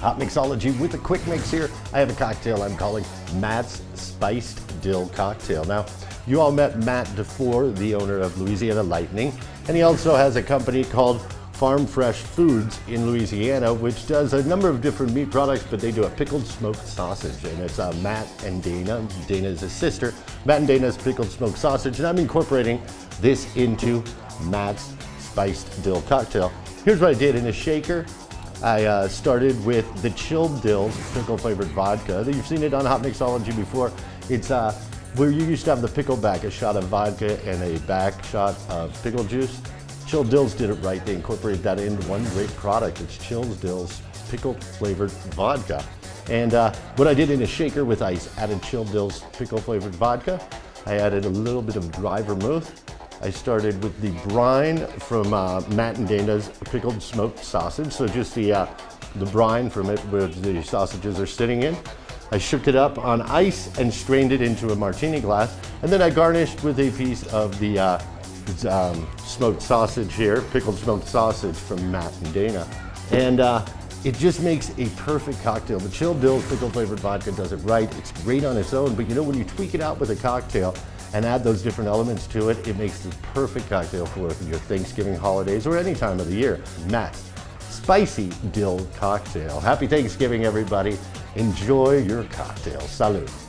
Hot Mixology with a quick mix here. I have a cocktail I'm calling Matt's Spiced Dill Cocktail. Now, you all met Matt Dufore, the owner of Louisiana Lightning, and he also has a company called Farm Fresh Foods in Louisiana, which does a number of different meat products, but they do a pickled smoked sausage. And it's uh, Matt and Dana. Dana is his sister. Matt and Dana's pickled smoked sausage. And I'm incorporating this into Matt's spiced dill cocktail. Here's what I did in a shaker. I uh, started with the chilled dill pickle flavored vodka. You've seen it on Hot Mixology before. It's uh, where you used to have the pickle back, a shot of vodka and a back shot of pickle juice. Chilled Dills did it right. They incorporated that into one great product. It's Chilled Dills pickle flavored vodka. And uh, what I did in a shaker with ice, added Chilled Dills pickle flavored vodka. I added a little bit of dry vermouth. I started with the brine from uh, Matt and Dana's pickled smoked sausage. So just the, uh, the brine from it where the sausages are sitting in. I shook it up on ice and strained it into a martini glass. And then I garnished with a piece of the uh, um, smoked sausage here, pickled smoked sausage from Matt and Dana. And uh, it just makes a perfect cocktail. The chilled dill pickle flavored vodka does it right. It's great on its own, but you know, when you tweak it out with a cocktail and add those different elements to it, it makes the perfect cocktail for your Thanksgiving holidays or any time of the year. Matt's spicy dill cocktail. Happy Thanksgiving, everybody. Enjoy your cocktail. Salud.